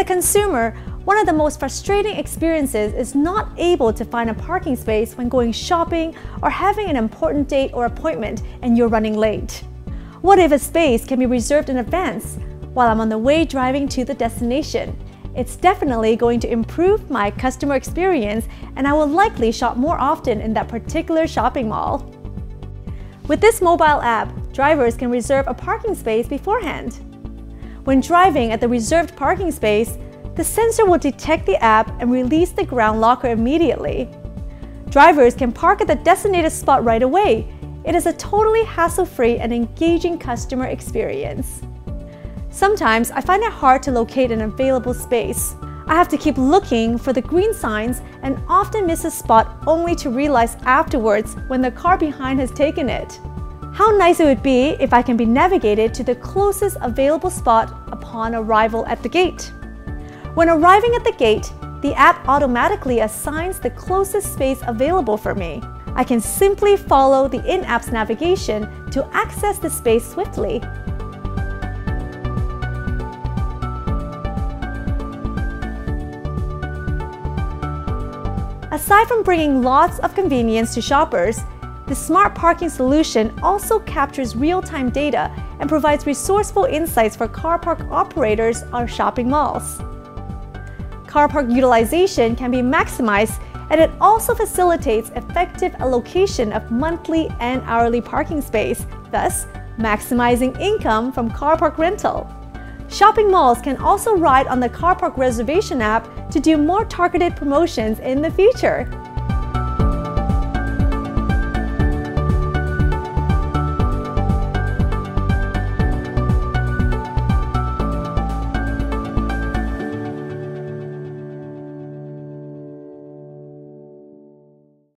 a consumer, one of the most frustrating experiences is not able to find a parking space when going shopping or having an important date or appointment and you're running late. What if a space can be reserved in advance while I'm on the way driving to the destination? It's definitely going to improve my customer experience and I will likely shop more often in that particular shopping mall. With this mobile app, drivers can reserve a parking space beforehand. When driving at the reserved parking space, the sensor will detect the app and release the ground locker immediately. Drivers can park at the designated spot right away. It is a totally hassle-free and engaging customer experience. Sometimes I find it hard to locate an available space. I have to keep looking for the green signs and often miss a spot only to realize afterwards when the car behind has taken it. How nice it would be if I can be navigated to the closest available spot upon arrival at the gate. When arriving at the gate, the app automatically assigns the closest space available for me. I can simply follow the in-app's navigation to access the space swiftly. Aside from bringing lots of convenience to shoppers, the smart parking solution also captures real-time data and provides resourceful insights for car park operators or shopping malls. Car park utilization can be maximized and it also facilitates effective allocation of monthly and hourly parking space, thus maximizing income from car park rental. Shopping malls can also ride on the car park reservation app to do more targeted promotions in the future.